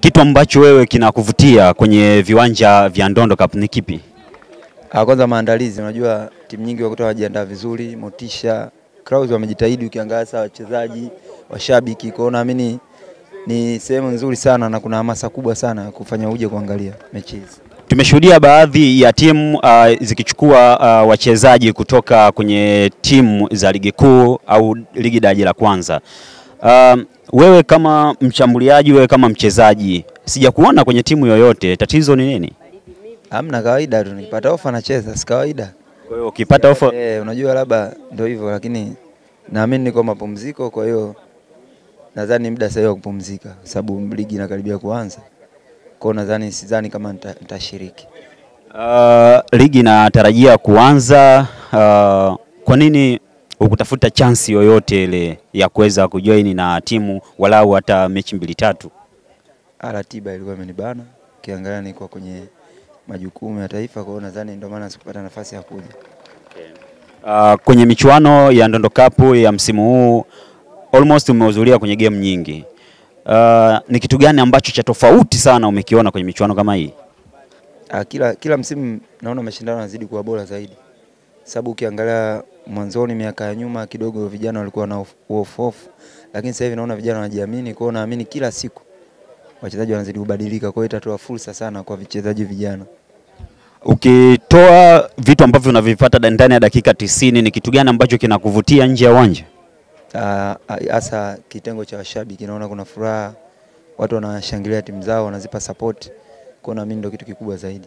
kitu ambacho wewe kinakuvutia kwenye viwanja vya Ndondo Cup ni kipi? Ah, kwanza maandalizi, unajua timu nyingi wakuta wajiandaa vizuri, motisha, Clouds wamejitahidi, ukiangalia sasa wachezaji, washabiki, kwa hiyo naamini ni sehemu nzuri sana na kuna hamasa kubwa sana ya kufanya uje kuangalia mechi hizi. Tumeshuhudia baadhi ya timu uh, zikichukua uh, wachezaji kutoka kwenye timu za ligi kuu au ligi daraja la kwanza. Uh, wewe kama mshambuliaji, wewe kama mchezaji, sijakuona kwenye timu yoyote, tatizo ni nini? amna kawaida tu, nikipata ofa nacheza, si kawaida. Kwa hiyo ukipata ofa Eh, unajua labda ndio hivyo, lakini naamini niko mapumziko, kwa hiyo nadhani muda sahihi wa kupumzika, sababu ligi inakaribia kuanza. Kwa hiyo nadhani sidhani kama nita- nitashiriki. uh, ligi inatarajia kuanza. Uh, kwa nini ukutafuta chansi yoyote ile ya kuweza kujoin na timu walau hata mechi mbili tatu? Ah, ratiba ilikuwa imenibana, ukiangalia nilikuwa kwenye majukumu ya taifa, kwa hiyo nadhani ndio maana sikupata nafasi ya kuja. Okay. Uh, kwenye michuano ya Ndondo Cup ya msimu huu almost umehudhuria kwenye game nyingi. Uh, ni kitu gani ambacho cha tofauti sana umekiona kwenye michuano kama hii? Uh, kila, kila msimu naona mashindano yanazidi kuwa bora zaidi, sababu ukiangalia mwanzoni miaka ya nyuma kidogo vijana walikuwa na off, lakini sasa hivi naona vijana wanajiamini. Kwa hiyo naamini kila siku wachezaji wanazidi kubadilika, kwa hiyo itatoa fursa sana kwa vichezaji vijana. Ukitoa vitu ambavyo unavipata ndani ya dakika tisini, ni kitu gani ambacho kinakuvutia nje ya uwanja? Hasa hasa kitengo cha washabiki, naona kuna furaha, watu wanashangilia timu zao, wanazipa support, kwa naamini ndio kitu kikubwa zaidi.